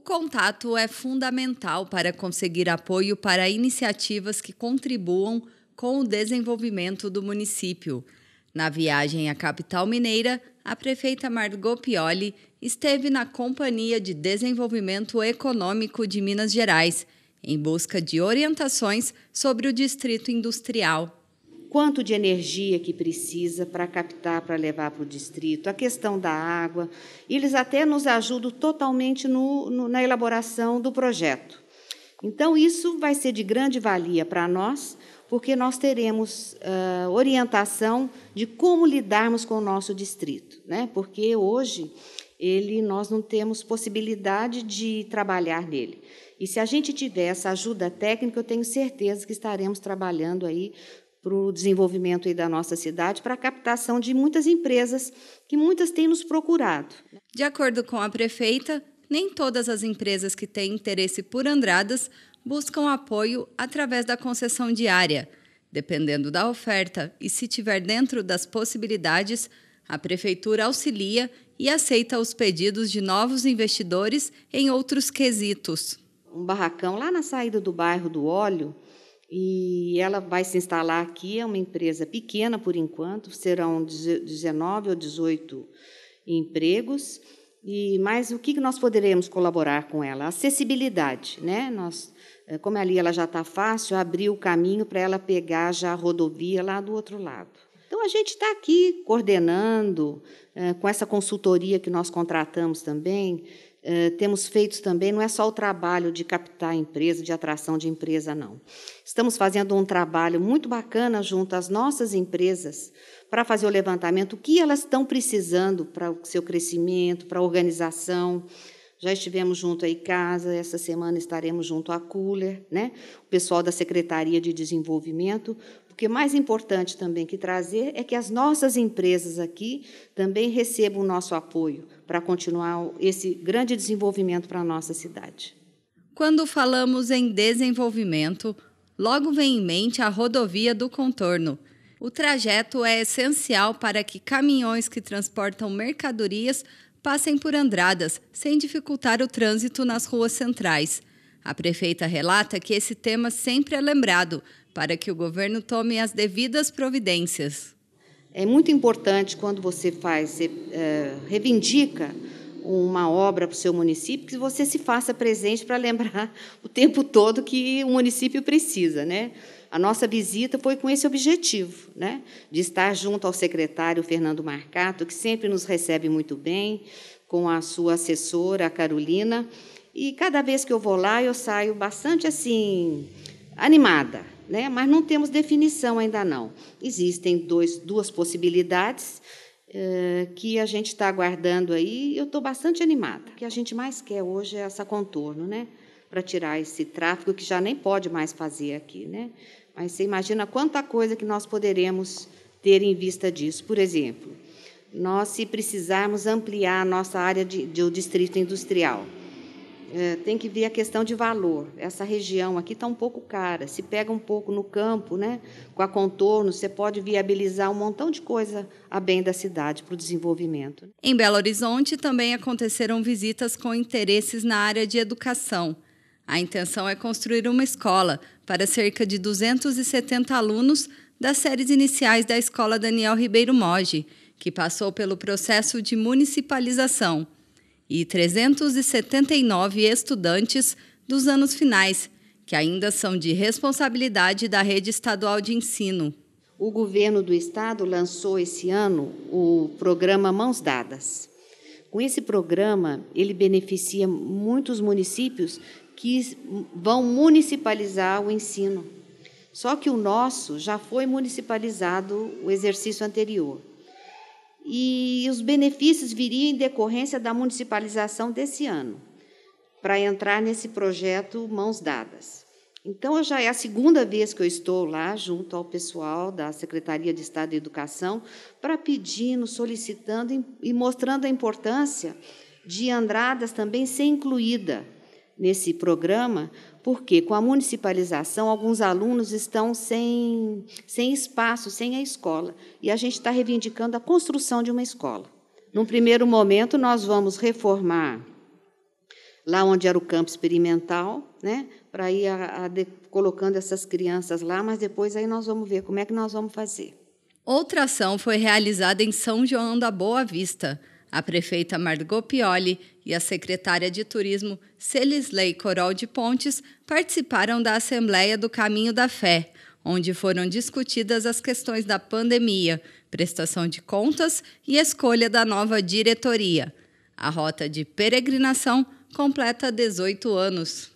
O contato é fundamental para conseguir apoio para iniciativas que contribuam com o desenvolvimento do município. Na viagem à capital mineira, a prefeita Margot Pioli esteve na Companhia de Desenvolvimento Econômico de Minas Gerais, em busca de orientações sobre o distrito industrial. Quanto de energia que precisa para captar, para levar para o distrito, a questão da água. Eles até nos ajudam totalmente no, no, na elaboração do projeto. Então, isso vai ser de grande valia para nós, porque nós teremos uh, orientação de como lidarmos com o nosso distrito, né? Porque hoje ele nós não temos possibilidade de trabalhar nele. E se a gente tiver essa ajuda técnica, eu tenho certeza que estaremos trabalhando aí para o desenvolvimento da nossa cidade, para a captação de muitas empresas, que muitas têm nos procurado. De acordo com a prefeita, nem todas as empresas que têm interesse por Andradas buscam apoio através da concessão diária. Dependendo da oferta e se tiver dentro das possibilidades, a Prefeitura auxilia e aceita os pedidos de novos investidores em outros quesitos. Um barracão lá na saída do bairro do Óleo, e ela vai se instalar aqui, é uma empresa pequena por enquanto, serão 19 ou 18 empregos. E mas o que nós poderemos colaborar com ela? Acessibilidade, né? Nós é, como ali ela já está fácil, abrir o caminho para ela pegar já a rodovia lá do outro lado. Então, a gente está aqui coordenando, é, com essa consultoria que nós contratamos também, é, temos feito também, não é só o trabalho de captar empresa, de atração de empresa, não. Estamos fazendo um trabalho muito bacana junto às nossas empresas para fazer o levantamento, o que elas estão precisando para o seu crescimento, para a organização, já estivemos junto à ICASA, essa semana estaremos junto à Cooler, né? o pessoal da Secretaria de Desenvolvimento, porque mais importante também que trazer é que as nossas empresas aqui também recebam o nosso apoio para continuar esse grande desenvolvimento para a nossa cidade. Quando falamos em desenvolvimento, logo vem em mente a rodovia do contorno. O trajeto é essencial para que caminhões que transportam mercadorias passem por Andradas, sem dificultar o trânsito nas ruas centrais. A prefeita relata que esse tema sempre é lembrado para que o governo tome as devidas providências. É muito importante quando você faz, você, é, reivindica uma obra para o seu município, que você se faça presente para lembrar o tempo todo que o município precisa, né? A nossa visita foi com esse objetivo, né? de estar junto ao secretário Fernando Marcato, que sempre nos recebe muito bem, com a sua assessora, a Carolina. E cada vez que eu vou lá, eu saio bastante assim, animada, né? mas não temos definição ainda não. Existem dois, duas possibilidades eh, que a gente está aguardando aí, eu estou bastante animada. O que a gente mais quer hoje é essa contorno, né? Para tirar esse tráfego que já nem pode mais fazer aqui. Né? Mas você imagina quanta coisa que nós poderemos ter em vista disso. Por exemplo, nós, se precisarmos ampliar a nossa área de, de distrito industrial, é, tem que ver a questão de valor. Essa região aqui está um pouco cara. Se pega um pouco no campo, né, com a contorno, você pode viabilizar um montão de coisa a bem da cidade para o desenvolvimento. Em Belo Horizonte também aconteceram visitas com interesses na área de educação. A intenção é construir uma escola para cerca de 270 alunos das séries iniciais da Escola Daniel Ribeiro Moge, que passou pelo processo de municipalização, e 379 estudantes dos anos finais, que ainda são de responsabilidade da rede estadual de ensino. O governo do estado lançou esse ano o programa Mãos Dadas. Com esse programa, ele beneficia muitos municípios que vão municipalizar o ensino. Só que o nosso já foi municipalizado o exercício anterior. E os benefícios viriam em decorrência da municipalização desse ano, para entrar nesse projeto Mãos Dadas. Então, já é a segunda vez que eu estou lá, junto ao pessoal da Secretaria de Estado de Educação, para pedindo, solicitando e mostrando a importância de Andradas também ser incluída nesse programa, porque com a municipalização, alguns alunos estão sem, sem espaço, sem a escola. E a gente está reivindicando a construção de uma escola. Num primeiro momento, nós vamos reformar lá onde era o campo experimental, né, para ir a, a de, colocando essas crianças lá, mas depois aí nós vamos ver como é que nós vamos fazer. Outra ação foi realizada em São João da Boa Vista. A prefeita Margot Pioli e a secretária de Turismo Celisley Coral de Pontes participaram da Assembleia do Caminho da Fé, onde foram discutidas as questões da pandemia, prestação de contas e escolha da nova diretoria. A rota de peregrinação completa 18 anos.